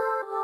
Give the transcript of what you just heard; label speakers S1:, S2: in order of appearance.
S1: Oh,